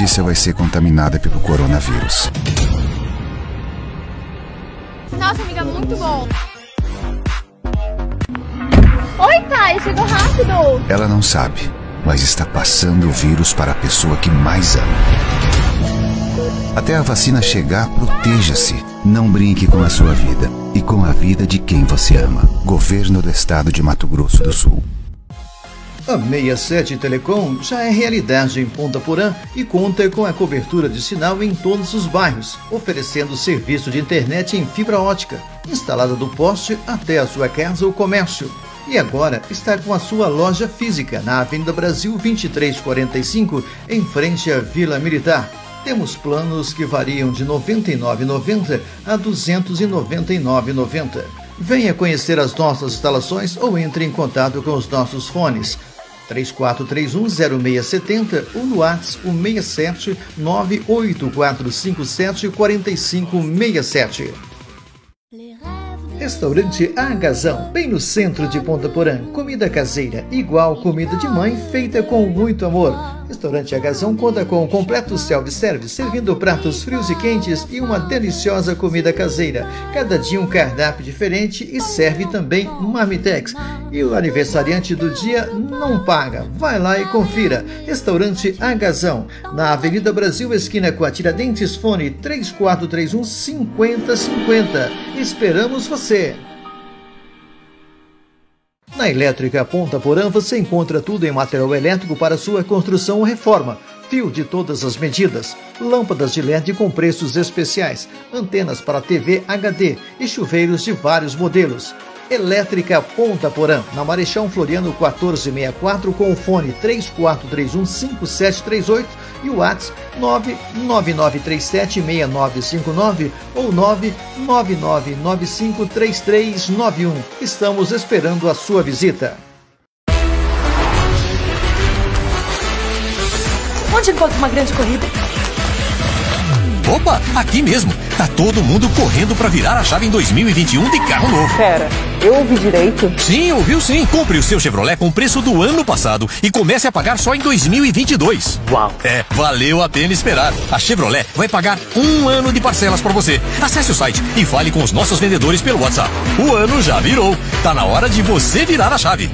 Letícia vai ser contaminada pelo coronavírus. Nossa, amiga, muito bom. Oi, Thay, chegou rápido. Ela não sabe, mas está passando o vírus para a pessoa que mais ama. Até a vacina chegar, proteja-se. Não brinque com a sua vida e com a vida de quem você ama. Governo do Estado de Mato Grosso do Sul. A 67 Telecom já é realidade em Ponta Porã e conta com a cobertura de sinal em todos os bairros, oferecendo serviço de internet em fibra ótica, instalada do poste até a sua casa ou comércio. E agora está com a sua loja física na Avenida Brasil 2345, em frente à Vila Militar. Temos planos que variam de R$ 99,90 a R$ 299,90. Venha conhecer as nossas instalações ou entre em contato com os nossos fones 34310670 ou no WhatsApp o 67 98457 4567. Restaurante Agazão, bem no centro de Ponta Porã. Comida caseira, igual comida de mãe, feita com muito amor. Restaurante Agazão conta com um completo self-service, servindo pratos frios e quentes e uma deliciosa comida caseira. Cada dia um cardápio diferente e serve também marmitex. E o aniversariante do dia não paga. Vai lá e confira. Restaurante Agazão, na Avenida Brasil, esquina com a Tiradentes, fone 3431 5050. Esperamos você! Na Elétrica Ponta Porã você encontra tudo em material elétrico para sua construção ou reforma. Fio de todas as medidas, lâmpadas de LED com preços especiais, antenas para TV HD e chuveiros de vários modelos. Elétrica Ponta Porã, na Marechão Floriano 1464, com o fone 34315738 e o WhatsApp 999376959 ou 999953391. Estamos esperando a sua visita. Onde encontro uma grande corrida? Opa, aqui mesmo. Tá todo mundo correndo para virar a chave em 2021 de carro novo. Pera, eu ouvi direito? Sim, ouviu sim. Compre o seu Chevrolet com o preço do ano passado e comece a pagar só em 2022. Uau. É, valeu a pena esperar. A Chevrolet vai pagar um ano de parcelas para você. Acesse o site e fale com os nossos vendedores pelo WhatsApp. O ano já virou. Tá na hora de você virar a chave.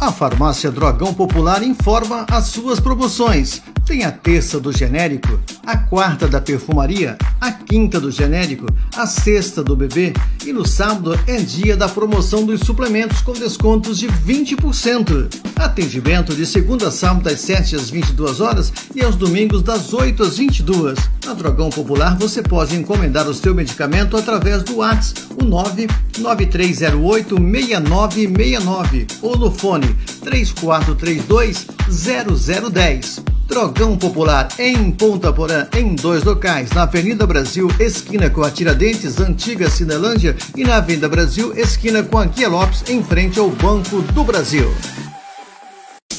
A Farmácia Drogão Popular informa as suas promoções. Tem a terça do genérico, a quarta da perfumaria, a quinta do genérico, a sexta do bebê e no sábado é dia da promoção dos suplementos com descontos de 20%. Atendimento de segunda a sábado das 7 às 22 horas e aos domingos das 8 às 22. Na Drogão Popular você pode encomendar o seu medicamento através do WhatsApp, o 99308 6969 ou no fone 3432 0010. Drogão Popular em Ponta Porã, em dois locais, na Avenida Brasil, esquina com a Tiradentes, antiga Cinelândia, e na Avenida Brasil, esquina com a Guia Lopes, em frente ao Banco do Brasil.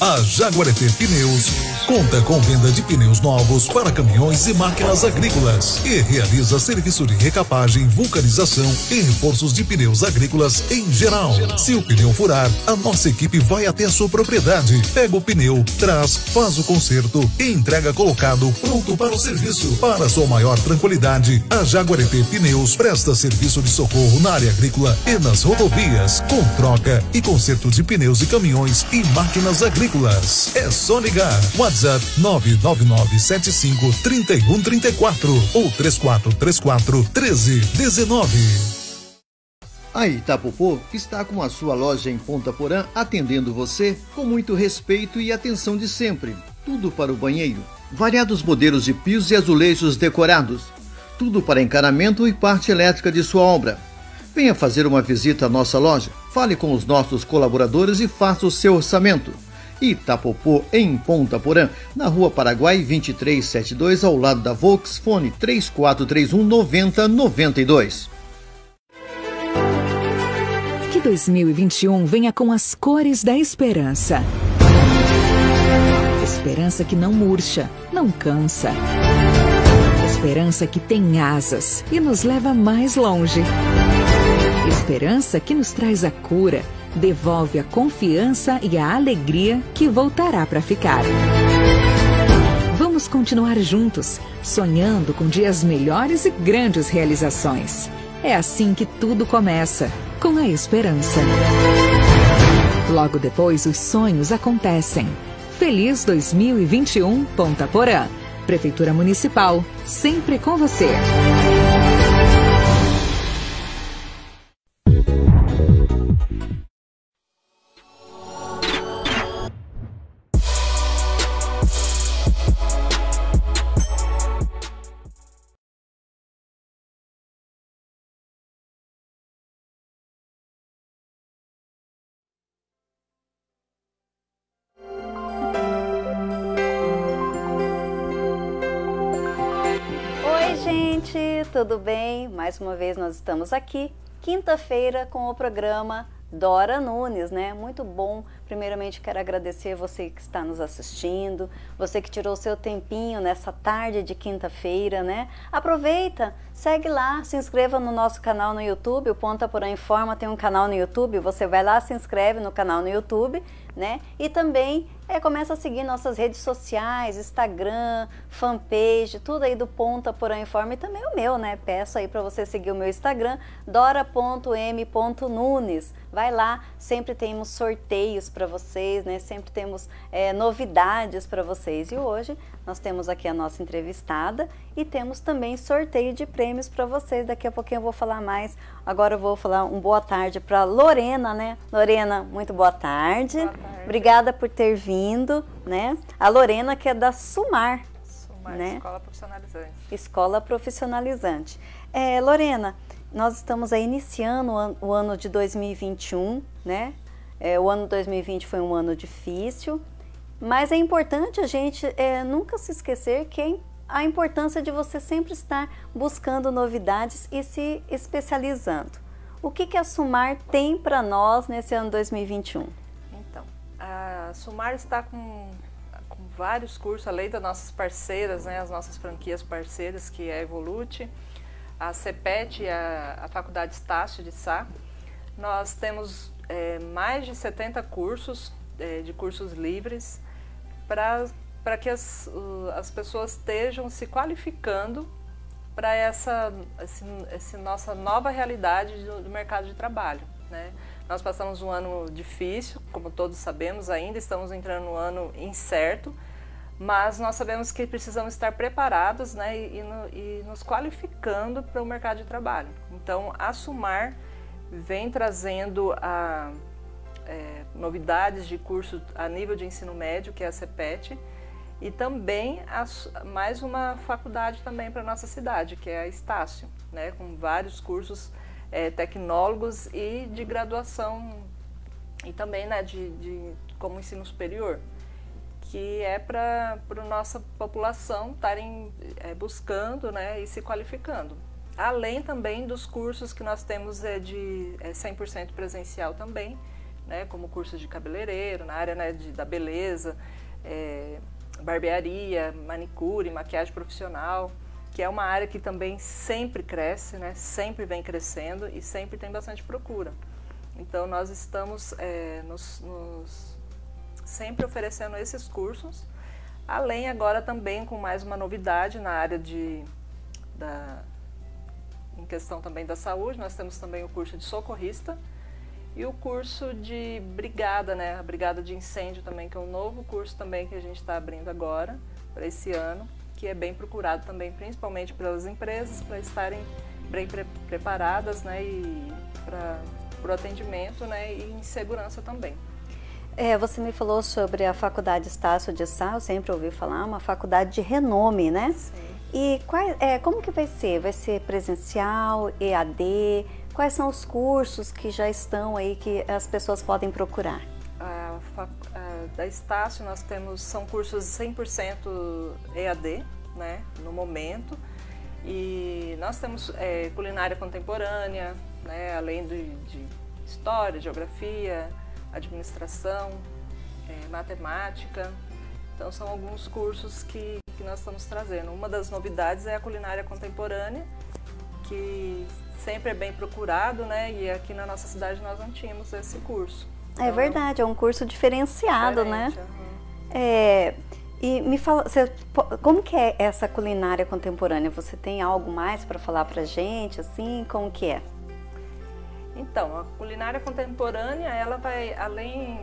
A Jaguareté Pneus conta com venda de pneus novos para caminhões e máquinas agrícolas e realiza serviço de recapagem, vulcanização e reforços de pneus agrícolas em geral. Se o pneu furar, a nossa equipe vai até a sua propriedade, pega o pneu, traz, faz o conserto e entrega colocado pronto para o serviço. Para sua maior tranquilidade, a Jaguareté Pneus presta serviço de socorro na área agrícola e nas rodovias, com troca e conserto de pneus de caminhões e máquinas agrícolas. É só ligar. WhatsApp 99975 3134 ou 3434 1319. A Itapopô está com a sua loja em Ponta Porã atendendo você com muito respeito e atenção de sempre. Tudo para o banheiro. Variados modelos de pisos e azulejos decorados. Tudo para encanamento e parte elétrica de sua obra. Venha fazer uma visita à nossa loja, fale com os nossos colaboradores e faça o seu orçamento. Itapopô, em Ponta Porã, na Rua Paraguai 2372, ao lado da Volksfone 3431 9092. Que 2021 venha com as cores da esperança. Esperança que não murcha, não cansa. Esperança que tem asas e nos leva mais longe. Esperança que nos traz a cura devolve a confiança e a alegria que voltará para ficar. Vamos continuar juntos, sonhando com dias melhores e grandes realizações. É assim que tudo começa, com a esperança. Logo depois, os sonhos acontecem. Feliz 2021 Ponta Porã. Prefeitura Municipal, sempre com você. Tudo bem? Mais uma vez nós estamos aqui, quinta-feira, com o programa Dora Nunes, né? Muito bom. Primeiramente quero agradecer você que está nos assistindo, você que tirou seu tempinho nessa tarde de quinta-feira, né? Aproveita, segue lá, se inscreva no nosso canal no YouTube, o Ponta Porã Informa tem um canal no YouTube, você vai lá, se inscreve no canal no YouTube, né? E também é, começa a seguir nossas redes sociais, Instagram, fanpage, tudo aí do Ponta Porã Informe e também o meu, né? Peço aí para você seguir o meu Instagram, dora.m.nunes. Vai lá, sempre temos sorteios para vocês, né? Sempre temos é, novidades para vocês. E hoje nós temos aqui a nossa entrevistada e temos também sorteio de prêmios para vocês. Daqui a pouquinho eu vou falar mais. Agora eu vou falar um boa tarde para Lorena, né? Lorena, muito boa tarde. Boa tarde. Obrigada por ter vindo, né? A Lorena que é da Sumar. Sumar, né? Escola Profissionalizante. Escola Profissionalizante. É, Lorena, nós estamos aí iniciando o ano de 2021, né? É, o ano 2020 foi um ano difícil, mas é importante a gente é, nunca se esquecer que a importância de você sempre estar buscando novidades e se especializando. O que, que a Sumar tem para nós nesse ano 2021? Então, a Sumar está com, com vários cursos, além das nossas parceiras, né, as nossas franquias parceiras, que é a Evolute, a CEPET e a, a Faculdade Estácio de Sá. Nós temos é, mais de 70 cursos, é, de cursos livres, para que as, as pessoas estejam se qualificando para essa esse, nossa nova realidade do, do mercado de trabalho. Né? Nós passamos um ano difícil, como todos sabemos, ainda estamos entrando no ano incerto, mas nós sabemos que precisamos estar preparados né, e, e, no, e nos qualificando para o mercado de trabalho. Então, a Sumar vem trazendo a é, novidades de curso a nível de ensino médio, que é a CEPET, e também a, mais uma faculdade também para nossa cidade, que é a Estácio, né, com vários cursos é, tecnólogos e de graduação e também né, de, de como ensino superior, que é para a nossa população estarem é, buscando né, e se qualificando. Além também dos cursos que nós temos é, de é, 100% presencial também, né, como cursos de cabeleireiro, na área né, de, da beleza, é, barbearia, manicure, maquiagem profissional, que é uma área que também sempre cresce, né, sempre vem crescendo e sempre tem bastante procura. Então nós estamos é, nos, nos, sempre oferecendo esses cursos, além agora também com mais uma novidade na área de da, em questão também da saúde, nós temos também o curso de socorrista, e o curso de brigada, né? A brigada de incêndio também, que é um novo curso também que a gente está abrindo agora para esse ano, que é bem procurado também, principalmente pelas empresas, para estarem bem pre preparadas, né? E para o atendimento, né? E em segurança também. É, você me falou sobre a Faculdade Estácio de Sá, eu sempre ouvi falar, uma faculdade de renome, né? Sim. E é, como que vai ser? Vai ser presencial, EAD? Quais são os cursos que já estão aí que as pessoas podem procurar? A, a, da Estácio nós temos, são cursos 100% EAD, né, no momento. E nós temos é, culinária contemporânea, né, além de, de história, geografia, administração, é, matemática. Então são alguns cursos que, que nós estamos trazendo. Uma das novidades é a culinária contemporânea, que sempre é bem procurado, né? E aqui na nossa cidade nós não tínhamos esse curso. É então, verdade, é um curso diferenciado, né? Uhum. É, e me fala, você, como que é essa culinária contemporânea? Você tem algo mais para falar para gente, assim? Como que é? Então, a culinária contemporânea, ela vai além...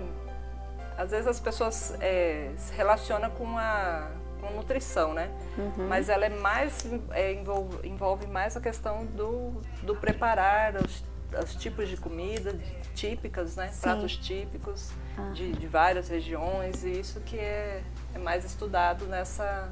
Às vezes as pessoas é, se relacionam com a com nutrição, né? Uhum. Mas ela é mais é, envolve, envolve, mais a questão do, do preparar os, os tipos de comida típicas, né? Sim. Pratos típicos ah. de, de, várias regiões e isso que é, é mais estudado nessa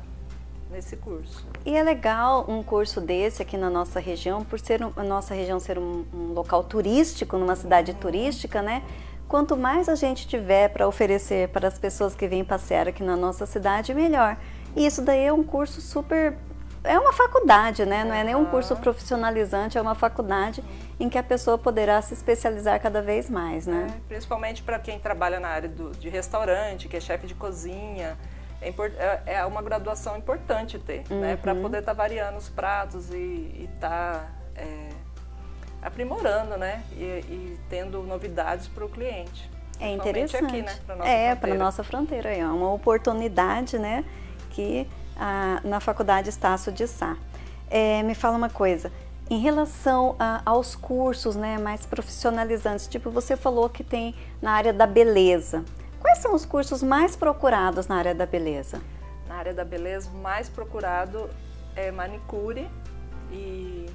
nesse curso. E é legal um curso desse aqui na nossa região, por ser a nossa região ser um, um local turístico, numa cidade uhum. turística, né? Quanto mais a gente tiver para oferecer para as pessoas que vêm passear aqui na nossa cidade, melhor. E isso daí é um curso super. É uma faculdade, né? Não é nem um curso profissionalizante, é uma faculdade em que a pessoa poderá se especializar cada vez mais, né? É, principalmente para quem trabalha na área do, de restaurante, que é chefe de cozinha. É, é, é, uma graduação importante ter, né? uhum. né? Para poder estar tá variando os pratos e estar tá, é, aprimorando, né? E, e tendo novidades para o cliente. É interessante. aqui, né? Pra nossa é, para nossa fronteira. É uma oportunidade, né? Que a, na Faculdade Estácio de Sá. É, me fala uma coisa, em relação a, aos cursos né, mais profissionalizantes, tipo você falou que tem na área da beleza. Quais são os cursos mais procurados na área da beleza? Na área da beleza, mais procurado é manicure e,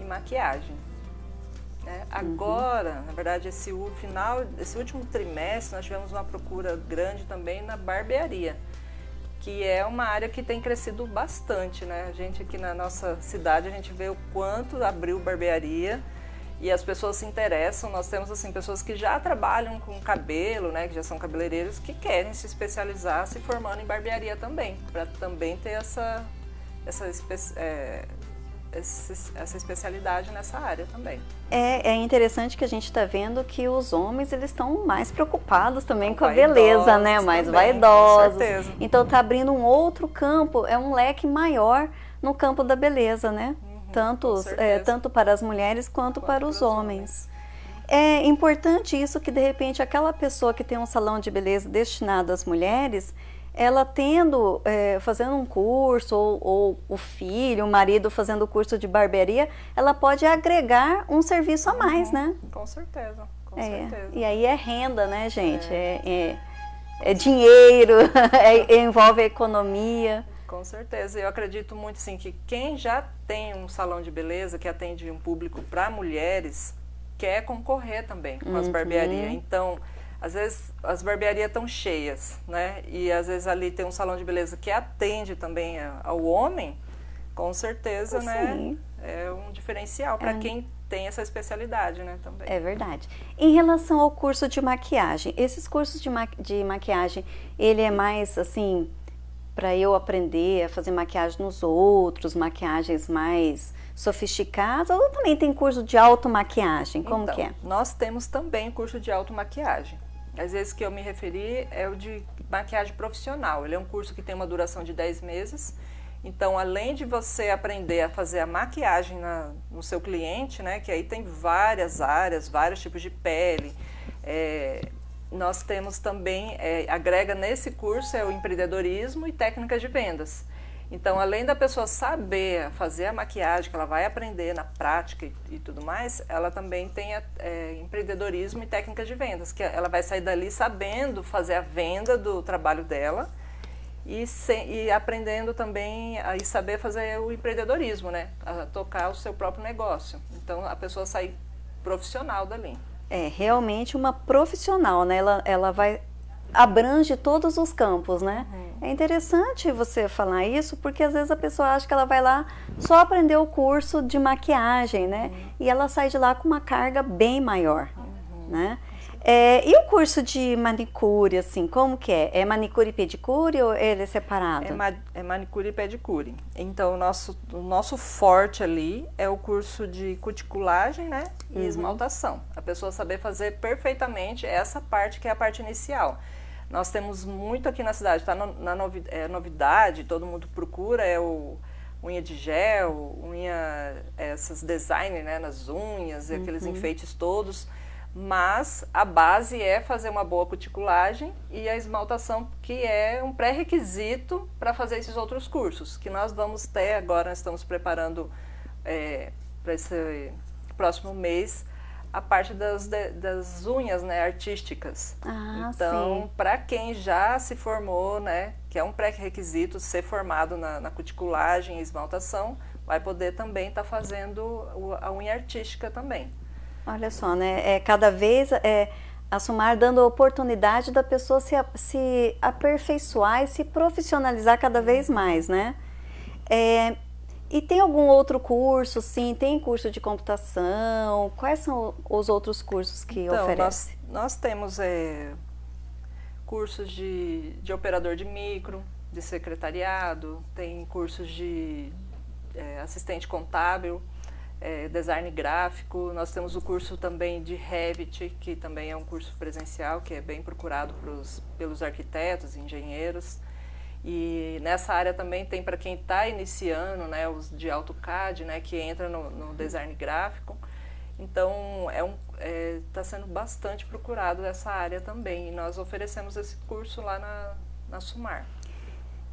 e maquiagem. Né? Agora, uhum. na verdade, esse final, esse último trimestre, nós tivemos uma procura grande também na barbearia, que é uma área que tem crescido bastante, né? A gente aqui na nossa cidade, a gente vê o quanto abriu barbearia e as pessoas se interessam. Nós temos assim pessoas que já trabalham com cabelo, né, que já são cabeleireiros, que querem se especializar, se formando em barbearia também, para também ter essa essa é, essa especialidade nessa área também. É, é interessante que a gente está vendo que os homens eles estão mais preocupados também com a beleza, né? Mais também, vaidosos. Então está abrindo um outro campo, é um leque maior no campo da beleza, né? Uhum, tanto, é, tanto para as mulheres quanto, quanto para os homens. homens. É importante isso que de repente aquela pessoa que tem um salão de beleza destinado às mulheres, ela tendo, é, fazendo um curso, ou, ou, o filho, o marido fazendo curso de barbearia, ela pode agregar um serviço a mais, uhum, né? Com certeza, com é, certeza. E aí é renda, né, gente? É, é, é, é dinheiro, é, envolve a economia. Com certeza. Eu acredito muito, assim, que quem já tem um salão de beleza que atende um público para mulheres, quer concorrer também com uhum. as barbearias. Então às vezes as barbearias estão cheias, né? E às vezes ali tem um salão de beleza que atende também ao homem, com certeza, né? É um diferencial para é. quem tem essa especialidade, né, também. É verdade. Em relação ao curso de maquiagem, esses cursos de, ma de maquiagem, ele é mais assim para eu aprender a fazer maquiagem nos outros, maquiagens mais sofisticadas, ou também tem curso de automaquiagem? Como então, que é? Nós temos também curso de automaquiagem. Às vezes que eu me referi é o de maquiagem profissional. Ele é um curso que tem uma duração de 10 meses. Então, além de você aprender a fazer a maquiagem na, no seu cliente, né, que aí tem várias áreas, vários tipos de pele, é, nós temos também, é, agrega nesse curso é o empreendedorismo e técnicas de vendas. Então, além da pessoa saber fazer a maquiagem, que ela vai aprender na prática e, e tudo mais, ela também tem é, empreendedorismo e técnicas de vendas, que ela vai sair dali sabendo fazer a venda do trabalho dela e, e aprendendo também a saber fazer o empreendedorismo, né? A tocar o seu próprio negócio. Então, a pessoa sai profissional dali. É, realmente uma profissional, né? Ela, ela vai abrange todos os campos, né? Uhum. É interessante você falar isso, porque às vezes a pessoa acha que ela vai lá só aprender o curso de maquiagem, né? Uhum. E ela sai de lá com uma carga bem maior, uhum. né? É, e o curso de manicure, assim, como que é? É manicure e pedicure ou ele é separado? É, ma é manicure e pedicure. Então, o nosso, o nosso forte ali é o curso de cuticulagem, né? E uhum. esmaltação. A pessoa saber fazer perfeitamente essa parte que é a parte inicial. Nós temos muito aqui na cidade, está na novi, é, novidade, todo mundo procura, é o, unha de gel, unha, essas design né, nas unhas, uhum. aqueles enfeites todos. Mas a base é fazer uma boa cuticulagem e a esmaltação, que é um pré-requisito para fazer esses outros cursos, que nós vamos ter agora, nós estamos preparando é, para esse próximo mês a parte das, das unhas né, artísticas. Ah, então, para quem já se formou, né, que é um pré-requisito ser formado na, na, cuticulagem e esmaltação, vai poder também estar tá fazendo a unha artística também. Olha só, né? É, cada vez é, a Sumar dando a oportunidade da pessoa se, se aperfeiçoar e se profissionalizar cada vez mais, né? É, e tem algum outro curso, sim? Tem curso de computação? Quais são os outros cursos que então, oferece? Nós, nós temos é, cursos de, de operador de micro, de secretariado, tem cursos de é, assistente contábil, é, design gráfico. Nós temos o curso também de Revit, que também é um curso presencial, que é bem procurado pros, pelos arquitetos, engenheiros. E nessa área também tem para quem está iniciando, né, os de AutoCAD, né, que entra no, no design gráfico. Então, é um, está é, tá sendo bastante procurado essa área também. E nós oferecemos esse curso lá na, na Sumar.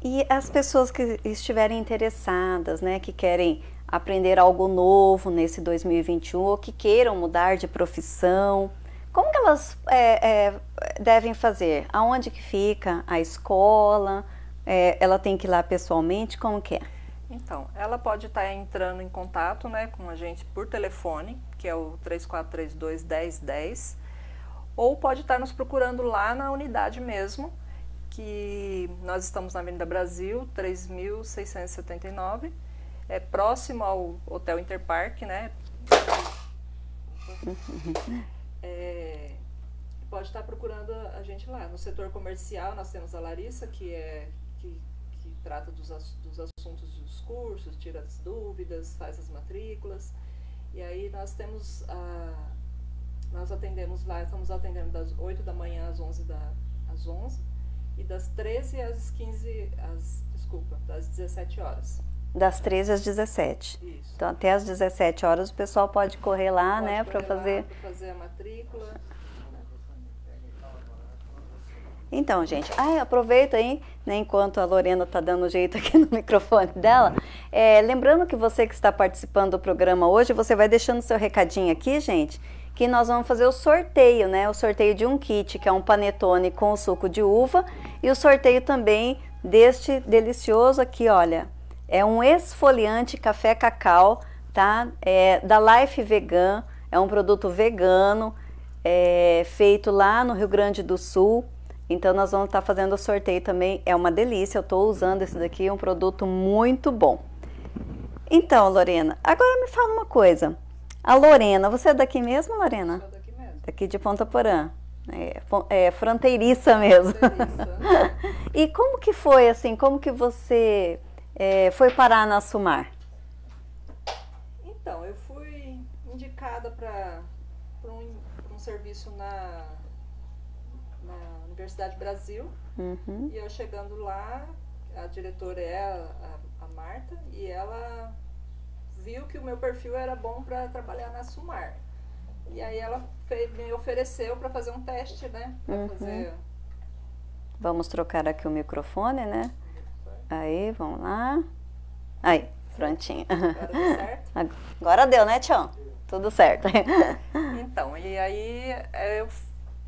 E as pessoas que estiverem interessadas, né, que querem aprender algo novo nesse 2021 ou que queiram mudar de profissão, como que elas é, é, devem fazer? Aonde que fica a escola? É, ela tem que ir lá pessoalmente? Como que é? Então, ela pode estar tá entrando em contato né, com a gente por telefone, que é o 3432 1010, ou pode estar tá nos procurando lá na unidade mesmo, que nós estamos na Avenida Brasil, 3679, é próximo ao Hotel Interpark, né? É, pode estar tá procurando a gente lá. No setor comercial, nós temos a Larissa, que é que, que trata dos, dos assuntos dos cursos, tira as dúvidas, faz as matrículas. E aí nós temos a. Nós atendemos lá, estamos atendendo das 8 da manhã às 11 da, às 11 e das 13 às 15, às, desculpa, das 17 horas. Das 13 às 17. Isso. Então até às 17 horas o pessoal pode correr lá, pode né, para fazer fazer a matrícula. Então, gente, ah, aproveita aí, né, enquanto a Lorena está dando jeito aqui no microfone dela. É, lembrando que você que está participando do programa hoje, você vai deixando seu recadinho aqui, gente, que nós vamos fazer o sorteio, né? O sorteio de um kit, que é um panetone com suco de uva, e o sorteio também deste delicioso aqui, olha. É um esfoliante café cacau, tá? É da Life Vegan, é um produto vegano, é, feito lá no Rio Grande do Sul. Então nós vamos estar fazendo o sorteio também, é uma delícia, eu estou usando esse daqui, é um produto muito bom. Então, Lorena, agora me fala uma coisa. A Lorena, você é daqui mesmo, Lorena? Sou daqui mesmo. Daqui de Ponta Porã. É, é fronteiriça mesmo. Fronteiriça. e como que foi, assim, como que você é, foi parar na Sumar? Então, eu fui indicada para um, um serviço na Universidade Brasil. Uhum. E eu chegando lá, a diretora é a, a, a, Marta, e ela viu que o meu perfil era bom para trabalhar na Sumar. E aí ela me ofereceu para fazer um teste, né? Uhum. Fazer... Vamos trocar aqui o microfone, né? Aí, vamos lá. Aí, prontinho. Agora deu certo? Agora deu, né, Tião? Tudo certo. Então, e aí eu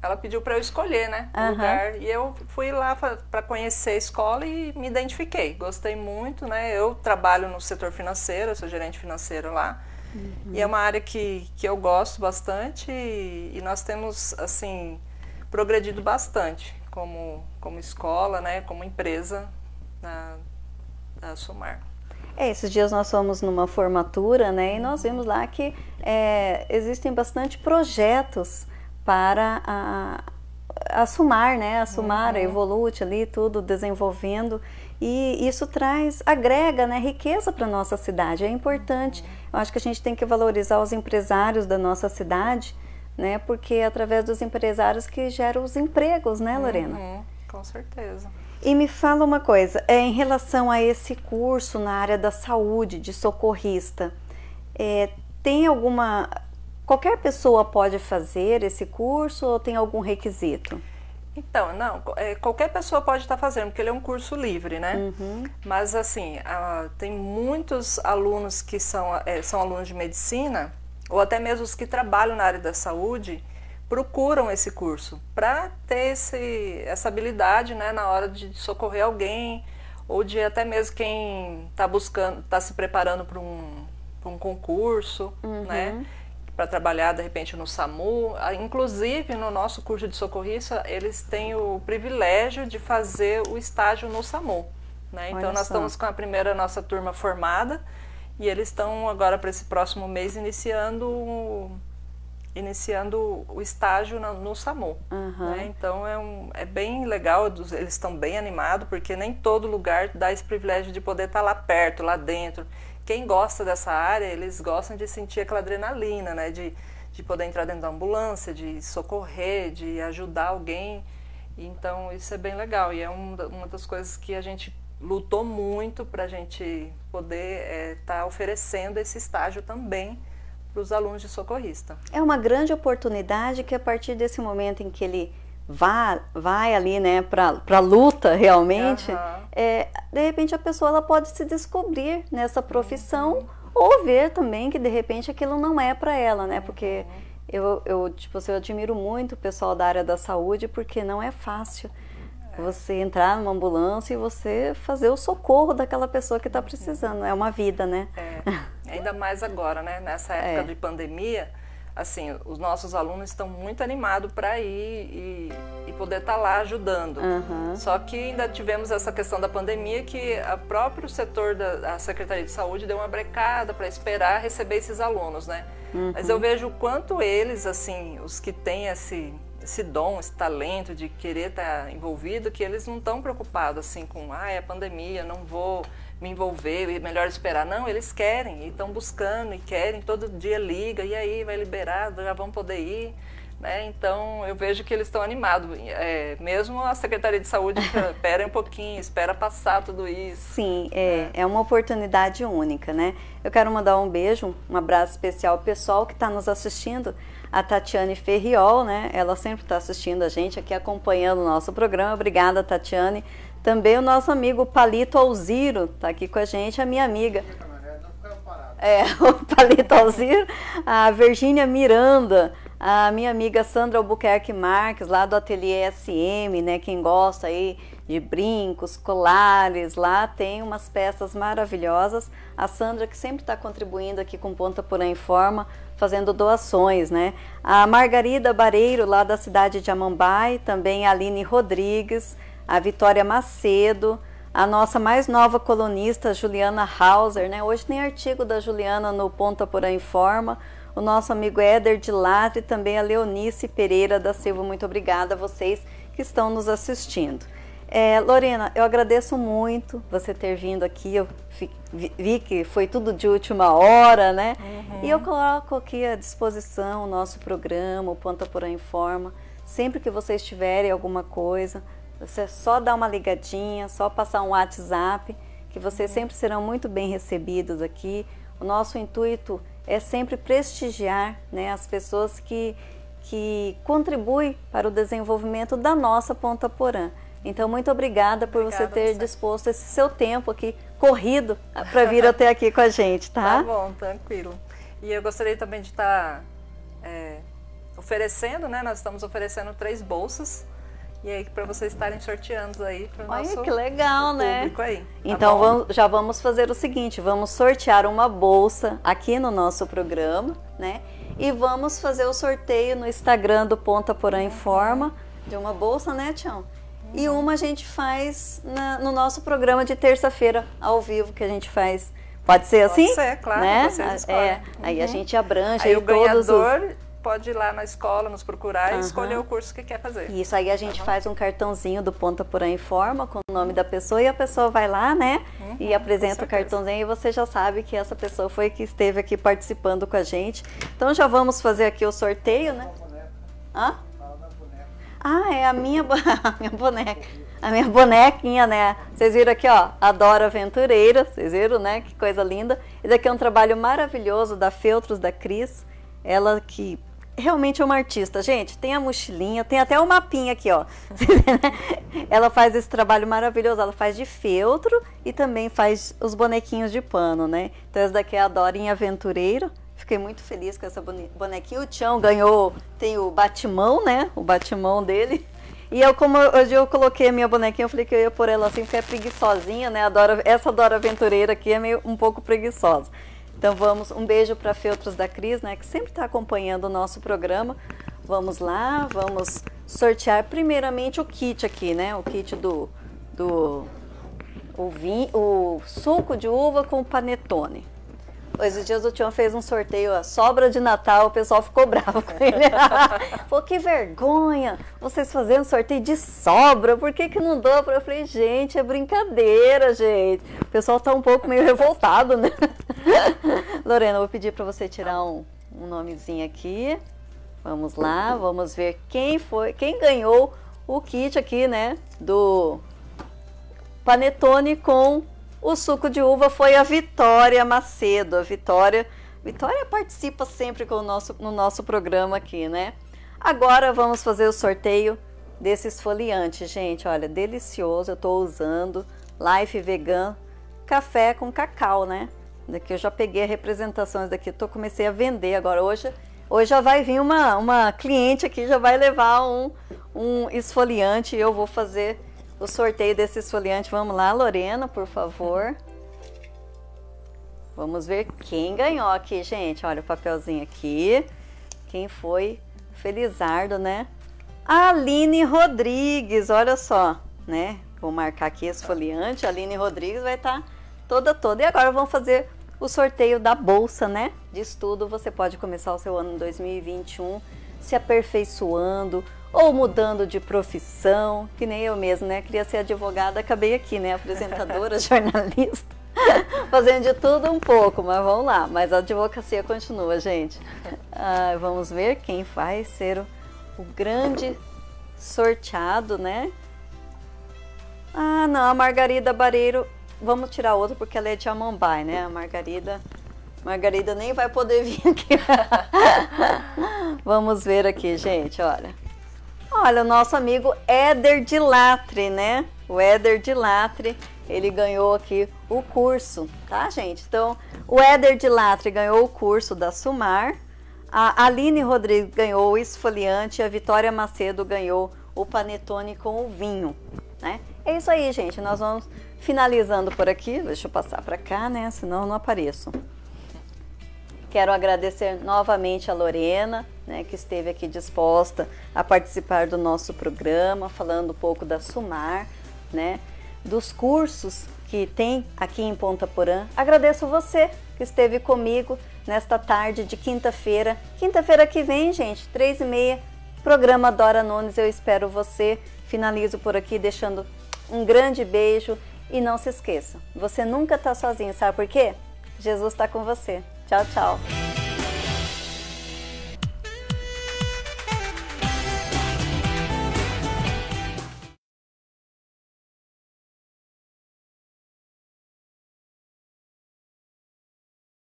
ela pediu para eu escolher, né, o lugar. E eu fui lá para conhecer a escola e me identifiquei. Gostei muito, né? Eu trabalho no setor financeiro, sou gerente financeiro lá. Uhum. E é uma área que, que eu gosto bastante e, e nós temos, assim, progredido bastante como, como escola, né, como empresa na, na Sumar. É, esses dias nós fomos numa formatura, né, e nós vimos lá que é, existem bastante projetos para a, a Sumar, né? A Sumar, uhum. a Evolute ali, tudo desenvolvendo. E isso traz, agrega né, riqueza para a nossa cidade. É importante. Uhum. Eu acho que a gente tem que valorizar os empresários da nossa cidade, né? Porque é através dos empresários que geram os empregos, né, Lorena? Uhum, com certeza. E me fala uma coisa, é, em relação a esse curso na área da saúde, de socorrista, é, tem alguma. Qualquer pessoa pode fazer esse curso ou tem algum requisito? Então, não, é, qualquer pessoa pode estar fazendo, porque ele é um curso livre, né? Uhum. Mas, assim, a, tem muitos alunos que são, é, são alunos de medicina, ou até mesmo os que trabalham na área da saúde, procuram esse curso para ter esse, essa habilidade né, na hora de socorrer alguém, ou de até mesmo quem está buscando, está se preparando para um, um concurso, Uhum. né? Para trabalhar de repente no SAMU. Ah, Inclusive no nosso curso de socorrista, eles têm o privilégio de fazer o estágio no SAMU. Né? Então nós estamos com a primeira nossa turma formada e eles estão agora para esse próximo mês iniciando o- iniciando o estágio na- no SAMU. Aham. né? Então é, um, é bem legal, eles estão bem animados, porque nem todo lugar dá esse privilégio de poder estar lá perto, lá dentro. Quem gosta dessa área, eles gostam de sentir aquela adrenalina, né? de, de poder entrar dentro da ambulância, de socorrer, de ajudar alguém. Então isso é bem legal e é um uma das coisas que a gente lutou muito para a gente poder estar oferecendo esse estágio também para os alunos de socorrista. É uma grande oportunidade que a partir desse momento em que ele vá, vai ali, né, para a luta realmente, Aham. é, de repente a pessoa ela pode se descobrir nessa profissão Uhum. ou ver também que de repente aquilo não é para ela, né? Porque Uhum. eu, eu, tipo, assim, eu admiro muito o pessoal da área da saúde porque não é fácil É. você entrar numa ambulância e você fazer o socorro daquela pessoa que está precisando. É uma vida, né? É, ainda mais agora, né? Nessa época É. de pandemia, assim, os nossos alunos estão muito animados para ir e, e poder estar lá ajudando. Aham. Só que ainda tivemos essa questão da pandemia que o próprio setor da a Secretaria de Saúde deu uma brecada para esperar receber esses alunos, né? Mas eu vejo o quanto eles, assim, os que têm esse, esse dom, esse talento de querer estar envolvido, que eles não estão preocupados, assim, com, ah, é a pandemia, não vou me envolver, é melhor esperar. Não, eles querem, e estão buscando, e querem, todo dia liga, e aí, vai liberar, já vão poder ir. Né? Então eu vejo que eles estão animados. É, mesmo a Secretaria de Saúde, espera um pouquinho, espera passar tudo isso. Sim, é, é uma oportunidade única, né? Eu quero mandar um beijo, um abraço especial ao pessoal que está nos assistindo, a Tatiane Ferriol, né? Ela sempre está assistindo a gente aqui, acompanhando o nosso programa. Obrigada, Tatiane. Também o nosso amigo Palito Alziro está aqui com a gente, a minha amiga. É, o Palito Alziro, a Virgínia Miranda, a minha amiga Sandra Albuquerque Marques, lá do Ateliê SM, né? Quem gosta aí de brincos, colares, lá tem umas peças maravilhosas. A Sandra que sempre está contribuindo aqui com Ponta Porã em Forma, fazendo doações, né? A Margarida Bareiro, lá da cidade de Amambai, também a Aline Rodrigues, a Vitória Macedo, a nossa mais nova colunista, Juliana Hauser, né? Hoje tem artigo da Juliana no Ponta Porã Informa. O nosso amigo Éder de Latre também a Leonice Pereira da Silva. Muito obrigada a vocês que estão nos assistindo. É, Lorena, eu agradeço muito você ter vindo aqui. Eu vi, que foi tudo de última hora, né? E eu coloco aqui à disposição o nosso programa, o Ponta Porã Informa. Sempre que vocês tiverem alguma coisa, você só dá uma ligadinha, só passar um WhatsApp, que vocês sempre serão muito bem recebidos aqui. O nosso intuito é sempre prestigiar né, as pessoas que, que contribuem para o desenvolvimento da nossa Ponta Porã. Então, muito obrigada por você Obrigada a ter você. disposto esse seu tempo aqui, corrido, para vir até aqui com a gente, Tá tá? bom, tranquilo. E eu gostaria também de estar é, oferecendo, né? Nós estamos oferecendo três bolsas. E aí, para vocês estarem sorteando aí para o Olha nosso que legal, né? aí. tá Então vamos- já vamos fazer o seguinte, vamos sortear uma bolsa aqui no nosso programa, né? E vamos fazer o sorteio no Instagram do Ponta Porã Informa de uma bolsa, né, Tião? E uma a gente faz na- no nosso programa de terça-feira ao vivo que a gente faz. Pode ser Pode assim? ser, claro, né? vocês É, escolhem. aí a Uhum. gente abrange Aí aí o todos os ganhador pode ir lá na escola, nos procurar Aham. e escolher o curso que quer fazer. Isso aí a gente faz um cartãozinho do Ponta Porã Informa com o nome da pessoa e a pessoa vai lá, né? e apresenta o cartãozinho e você já sabe que essa pessoa foi que esteve aqui participando com a gente. Então já vamos fazer aqui o sorteio, né? Hã? Ah, é a minha, a minha boneca. a minha bonequinha, né? Vocês viram aqui, ó, Adora Aventureira, vocês viram, né? Que coisa linda. Esse daqui é um trabalho maravilhoso da Feltros da Cris. Ela que realmente é uma artista. Gente, tem a mochilinha, tem até o mapinha aqui, ó. ela faz esse trabalho maravilhoso. Ela faz de feltro e também faz os bonequinhos de pano, né? Então, essa daqui é a Dorinha Aventureira. Fiquei muito feliz com essa bonequinha. O Tião ganhou, tem o batimão, né? O batimão dele. E eu, como hoje eu coloquei a minha bonequinha, eu falei que eu ia pôr ela assim, porque é preguiçosinha, né? Adoro, essa Dora Aventureira aqui é meio um pouco preguiçosa. Então vamos, um beijo para Feltros da Cris, né, que sempre está acompanhando o nosso programa. Vamos lá, vamos sortear primeiramente o kit aqui, né? O kit do, do o, vinho, o suco de uva com panetone. Esses dias o Tião fez um sorteio, a sobra de Natal, o pessoal ficou bravo com ele. Falou, que vergonha, vocês fazendo sorteio de sobra, por que, que não dou? Eu falei, gente, é brincadeira, gente. O pessoal tá um pouco meio revoltado, né? Lorena, eu vou pedir para você tirar um, um nomezinho aqui. Vamos lá, vamos ver quem foi, quem ganhou o kit aqui, né, do panetone com o suco de uva foi a Vitória Macedo. A Vitória, Vitória participa sempre com o nosso, no nosso programa aqui, né? Agora vamos fazer o sorteio desse esfoliante, gente. Olha, delicioso. Eu estou usando Life Vegan café com cacau, né? Daqui eu já peguei representações daqui, tô comecei a vender agora hoje. Hoje já vai vir uma, uma cliente aqui, já vai levar um, um esfoliante e eu vou fazer o sorteio desse esfoliante. Vamos lá, Lorena, por favor. Vamos ver quem ganhou aqui, gente. Olha o papelzinho aqui. Quem foi? Felizardo, né? Aline Rodrigues, olha só, né? Vou marcar aqui esfoliante. Aline Rodrigues vai estar tá toda, toda. E agora vamos fazer o sorteio da bolsa, né? De estudo. Você pode começar o seu ano 2021 se aperfeiçoando, ou mudando de profissão, que nem eu mesmo, né? Queria ser advogada, acabei aqui, né? Apresentadora, jornalista, fazendo de tudo um pouco, mas vamos lá. Mas a advocacia continua, gente. Ah, vamos ver quem vai ser o, o grande sorteado, né? Ah, não, a Margarida Bareiro, vamos tirar outra porque ela é de Amambai, né? A Margarida, Margarida nem vai poder vir aqui. vamos ver aqui, gente, olha. Olha, o nosso amigo Éder de Latre, né? O Éder de Latre, ele ganhou aqui o curso, tá, gente? Então, o Éder de Latre ganhou o curso da Sumar, a Aline Rodrigues ganhou o esfoliante a Vitória Macedo ganhou o panetone com o vinho, né? É isso aí, gente. Nós vamos finalizando por aqui. Deixa eu passar para cá, né? Senão eu não apareço. Quero agradecer novamente a Lorena, né, que esteve aqui disposta a participar do nosso programa, falando um pouco da Sumar, né, dos cursos que tem aqui em Ponta Porã. Agradeço você que esteve comigo nesta tarde de quinta-feira. Quinta-feira que vem, gente, três e meia, programa Dora Nunes. Eu espero você. Finalizo por aqui deixando um grande beijo e não se esqueça, você nunca está sozinho, sabe por quê? Jesus está com você. 小草。